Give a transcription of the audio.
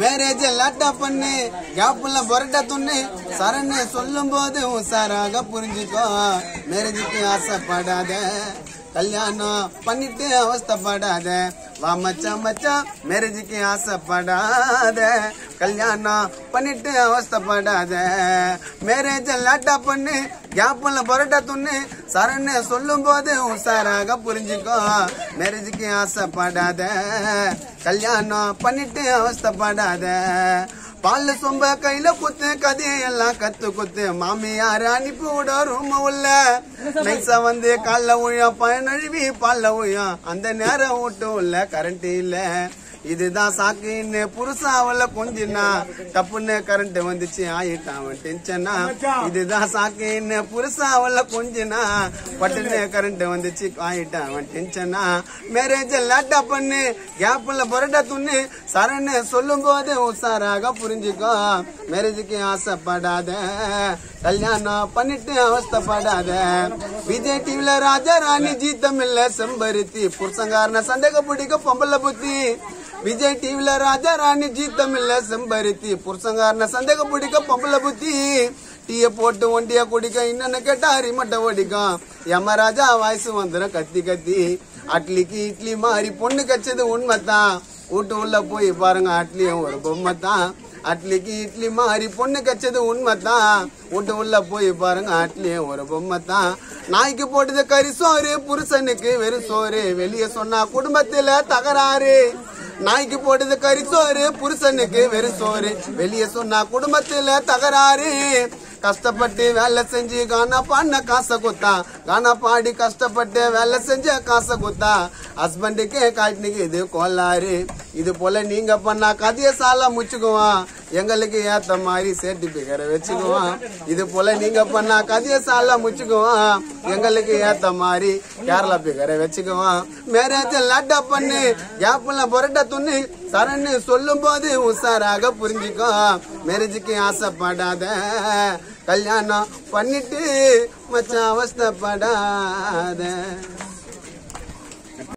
Marriage லேட்டா பண்ணு கேப்ல பொரட்டா துண்ணு. சரண் சொல்லும் போது உசாராக புரிஞ்சுக்கோ. மேரேஜுக்கு ஆசைப்படாத கல்யாணம் பண்ணிட்டு அவஸ்தப்படாத. வா மச்சா மச்சா மேரேஜுக்கு ஆசைப்படாத. கல்யாணம் பண்ணிட்டு அவஸ்தைப்படாத. மேரேஜ் லாட்டா பண்ணு கேப்பில் பரோட்டா துண்ணு சரணு சொல்லும் போது உசாராக புரிஞ்சுக்கோ. மேரேஜுக்கு ஆசைப்படாத. கல்யாணம் பண்ணிட்டு அவஸ்தைப்படாத. பால் சொம்ப கையில குத்து கதையெல்லாம் கத்து குத்து மாமியார் அனுப்பி விட ரூம் உள்ள. நைசா வந்து கால்ல உழியும் பயனழுவி பால்ல உழியும் அந்த நேரம் விட்டு உள்ள கரண்ட் இல்லை. இதுதான் சாக்குன்னு புருஷா அவள கொஞ்சினா டப்புன்னு கரண்ட் வந்துச்சு ஆயிட்டான் டென்ஷனா இதுதான் சாக்குன்னு புருஷா அவள கொஞ்சினா பட்டுன்னு கரண்ட் வந்துச்சு ஆயிட்டான் டென்ஷனா மேரேஜ் லேட்டா பண்ணு கேப்ல பொரட்டா துண்ணு சரணு சொல்லும் போது உசாராக புரிஞ்சுக்கோ. மேரேஜுக்கு ஆசைப்படாத கல்யாணம் பண்ணிட்டு அவஸ்தைப்படாத. விஜய் டிவில ராஜா ராணி ஜீத்தம் இல்ல செம்பருத்தி புருஷங்காரன சந்தேக பிடிக்க பொம்பளை புத்தி. விஜய் டிவில ராஜா ராணி ஜீத்தம் இல்ல செம்பருத்தி. புருஷங்காரன சந்தேக பிடிக்க பொம்பளை புத்தி. டீய போட்டு ஒண்டியா குடிக்க இன்னொன்னு கேட்டா அரிமட்டை ஓடிக்கும் யமராஜா வயசு வந்துடும் கத்தி கத்தி. அட்லிக்கு இட்லி மாறி பொண்ணு கச்சது உண்மைதான். வீட்டு உள்ள போய் பாருங்க அட்லியும் ஒரு பொம்மை தான் அட்லிக்கு இட்லி மாறி பொண்ணு கச்சது உண்மை தான் வீட்டு உள்ள போய் பாருங்க அட்லியும் ஒரு பொம்மை தான் நாய்க்கு போட்டது கறி சோறு புருஷனுக்கு வெறும் சோறு. வெளியே சொன்னா குடும்பத்துல தகராறு. நாய்க்கு போட்டது கறி சோறு புருஷனுக்கு வெறும் சோறு. வெளியே சொன்னா குடும்பத்துல தகராறு. கஷ்டப்பட்டு வேலை செஞ்சு கானா பாடின காசை குத்தா. கானா பாடி கஷ்டப்பட்டு வேலை செஞ்ச காசை குத்தா. ஹஸ்பண்டுக்கு காட்டினுக்கு இது கோளாறு. இது போல நீங்க பண்ணா கதைய சாலா முச்சுக்குவான். எங்களுக்கு ஏத்த மாதிரி சர்டிபிகேட் வச்சுக்குவோம். இது போல நீங்க பண்ணா கதைய சாலா முச்சுக்குவான் எங்களுக்கு ஏத்த மாதிரி கேரளா பிகரை வச்சுக்குவான் மேரேஜ் லட்டா பண்ணு கேப்ல புரட்ட துண்ணு சரண்னு சொல்லும் போது உஷாராக புரிஞ்சுக்கோ. மேரேஜுக்கு ஆசைப்படாத கல்யாணம் பண்ணிட்டு மச்சான் அவஸ்தைப்படாத.